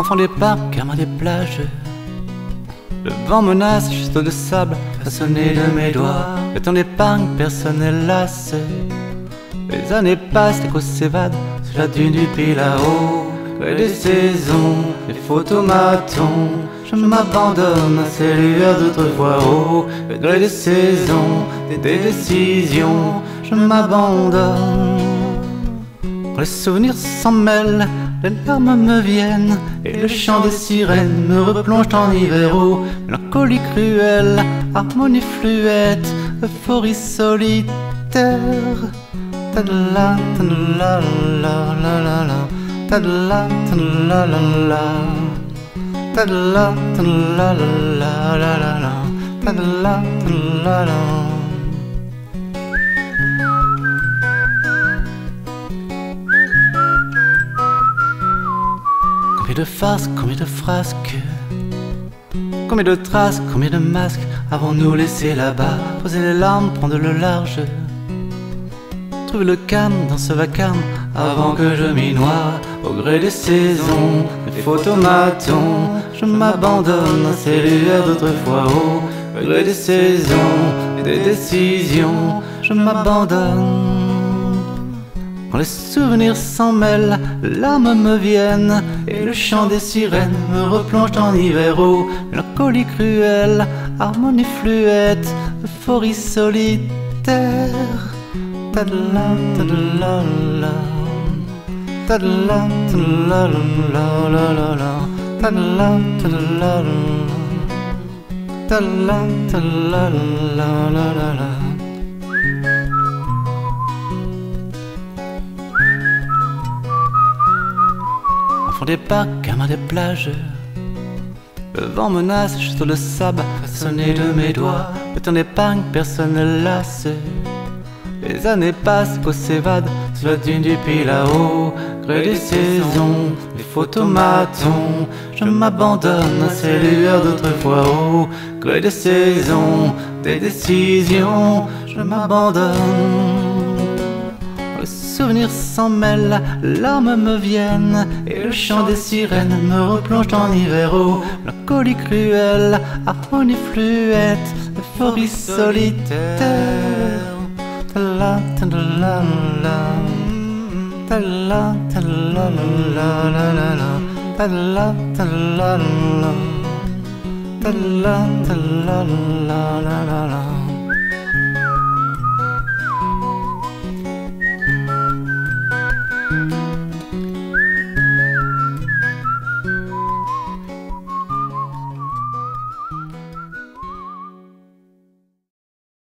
Enfant des parcs, gamin des plages. Le vent menace, juste de sable, façonné de mes doigts. Le temps d'épargne, personne n'est lasse. Les années passent, l'écho s'évade sous la dune du pays là-haut. Des saisons, des photomatons. Je m'abandonne à ces lueurs d'autrefois. Oh, gré des saisons, des décisions. Je m'abandonne. Les souvenirs s'en mêlent, les larmes me viennent, et le chant des sirènes me replonge en hiver. Oh, mélancolie cruelle, harmonie fluette, euphorie solitaire. Ta-da-la, la, la, la, la, ta-da-la, ta-da-la, la, la. Ta-da-la, ta-da-la, la, la, la. Combien de farces, combien de frasques Combien de traces, combien de masques Avons-nous laissé là-bas Poser les larmes, prendre le large. Trouver le calme dans ce vacarme Avant que je m'y noie. Au gré des saisons, des photomatons Je m'abandonne à ces lueurs d'autrefois. Au gré des saisons des décisions Je m'abandonne quand les souvenirs s'en mêlent, larmes me viennent Et le chant des sirènes me replonge en hiver. Oh, mélancolie cruelle, harmonie fluette Euphorie solitaire. La la, la, la, la des gamin des plages. Le vent menace, sur le sable, façonné de mes doigts. Le temps d'épargne, personne ne lasse. Les années passent, qu'on s'évade sur la dune du pays là-haut. Gré des saisons, des photomatons. Je m'abandonne à ces lueurs d'autrefois. Oh, gré des saisons, des décisions. Je m'abandonne. S'en mêlent, larmes me viennent Et le chant des sirènes me replonge en hiver Oh, mélancolie cruelle, harmonie fluette Euphorie solitaire